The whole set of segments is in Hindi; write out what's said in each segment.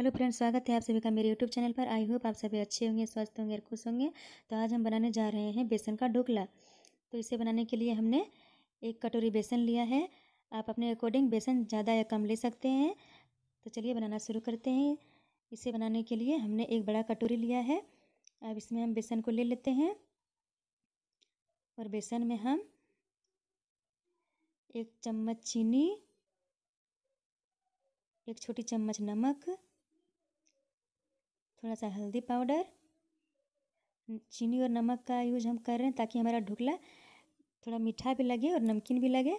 हेलो फ्रेंड्स, स्वागत है आप सभी का मेरे यूट्यूब चैनल पर। आई होप आप सभी अच्छे होंगे, स्वस्थ होंगे और खुश होंगे। तो आज हम बनाने जा रहे हैं बेसन का ढोकला। तो इसे बनाने के लिए हमने एक कटोरी बेसन लिया है। आप अपने अकॉर्डिंग बेसन ज़्यादा या कम ले सकते हैं। तो चलिए बनाना शुरू करते हैं। इसे बनाने के लिए हमने एक बड़ा कटोरी लिया है। अब इसमें हम बेसन को ले लेते हैं और बेसन में हम एक चम्मच चीनी, एक छोटी चम्मच नमक थोड़ा सा हल्दी पाउडर, चीनी और नमक का यूज़ हम कर रहे हैं ताकि हमारा ढोकला थोड़ा मीठा भी लगे और नमकीन भी लगे।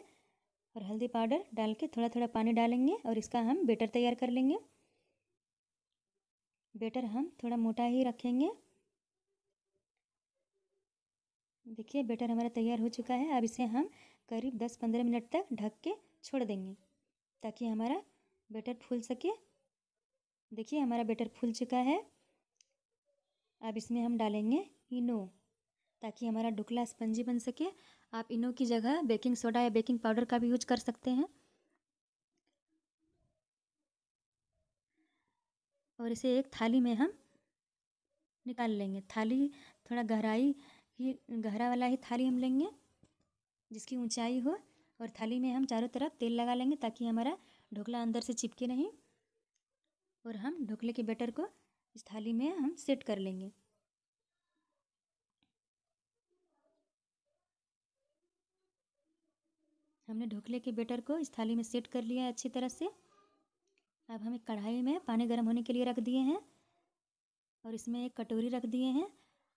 और हल्दी पाउडर डाल के थोड़ा थोड़ा पानी डालेंगे और इसका हम बेटर तैयार कर लेंगे। बेटर हम थोड़ा मोटा ही रखेंगे। देखिए, बेटर हमारा तैयार हो चुका है। अब इसे हम करीब दस पंद्रह मिनट तक ढक के छोड़ देंगे ताकि हमारा बेटर फूल सके। देखिए, हमारा बेटर फूल चुका है। अब इसमें हम डालेंगे इनो, ताकि हमारा ढुकला स्पंजी बन सके। आप इनो की जगह बेकिंग सोडा या बेकिंग पाउडर का भी यूज़ कर सकते हैं। और इसे एक थाली में हम निकाल लेंगे। थाली थोड़ा गहराई ही गहरा वाला ही थाली हम लेंगे, जिसकी ऊंचाई हो। और थाली में हम चारों तरफ़ तेल लगा लेंगे, ताकि हमारा ढोकला अंदर से चिपके नहीं। और हम ढोकले के बैटर को इस थाली में हम सेट कर लेंगे। हमने ढोकले के बैटर को इस थाली में सेट कर लिया है अच्छी तरह से। अब हम एक कढ़ाई में पानी गर्म होने के लिए रख दिए हैं और इसमें एक कटोरी रख दिए हैं।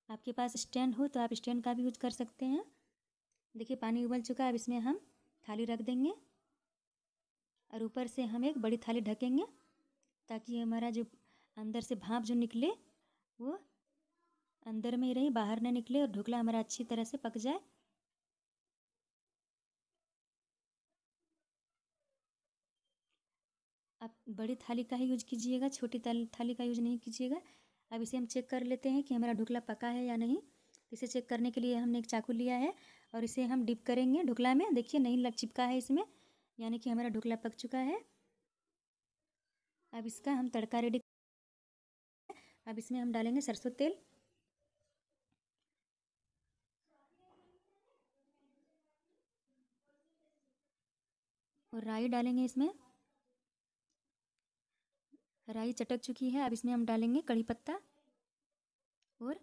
आपके पास स्टैंड हो तो आप स्टैंड का भी यूज़ कर सकते हैं। देखिए पानी उबल चुका है, अब इसमें हम थाली रख देंगे और ऊपर से हम एक बड़ी थाली ढकेंगे। ताकि हमारा जो अंदर से भाप जो निकले, वो अंदर में ही रही, बाहर ना निकले और ढोकला हमारा अच्छी तरह से पक जाए। आप बड़ी थाली का ही यूज़ कीजिएगा, छोटी थाली का यूज़ नहीं कीजिएगा। अब इसे हम चेक कर लेते हैं कि हमारा ढोकला पका है या नहीं। इसे चेक करने के लिए हमने एक चाकू लिया है और इसे हम डिप करेंगे ढोकला में। देखिए, नहीं लग चिपका है इसमें, यानी कि हमारा ढोकला पक चुका है। अब इसका हम तड़का रेडी अब इसमें हम डालेंगे सरसों तेल। और राई डालेंगे इसमें। राई चटक चुकी है, अब इसमें हम डालेंगे कड़ी पत्ता और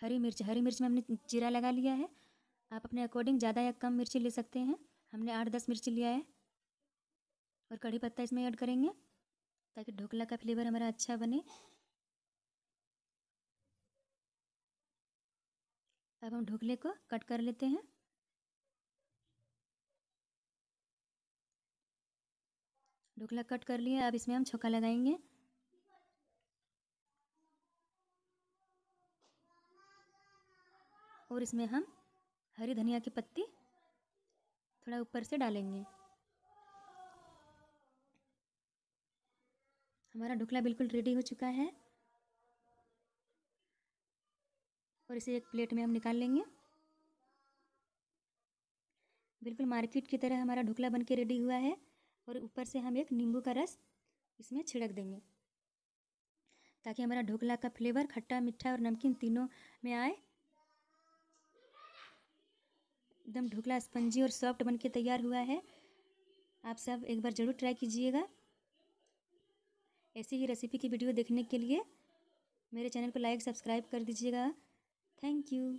हरी मिर्च। हरी मिर्च में हमने जीरा लगा लिया है। आप अपने अकॉर्डिंग ज़्यादा या कम मिर्ची ले सकते हैं। हमने आठ दस मिर्ची लिया है। और कड़ी पत्ता इसमें ऐड करेंगे। ताकि ढोकला का फ्लेवर हमारा अच्छा बने। अब हम ढोकले को कट कर लेते हैं। ढोकला कट कर लिए अब इसमें हम छोका लगाएँगे। और इसमें हम हरी धनिया की पत्ती थोड़ा ऊपर से डालेंगे। हमारा ढोकला बिल्कुल रेडी हो चुका है। और इसे एक प्लेट में हम निकाल लेंगे। बिल्कुल मार्केट की तरह हमारा ढोकला बन के रेडी हुआ है। और ऊपर से हम एक नींबू का रस इसमें छिड़क देंगे। ताकि हमारा ढोकला का फ्लेवर खट्टा, मीठा और नमकीन तीनों में आए। एकदम ढोकला स्पंजी और सॉफ्ट बन के तैयार हुआ है। आप सब एक बार ज़रूर ट्राई कीजिएगा। ऐसी ही रेसिपी की वीडियो देखने के लिए मेरे चैनल को लाइक सब्सक्राइब कर दीजिएगा। Thank you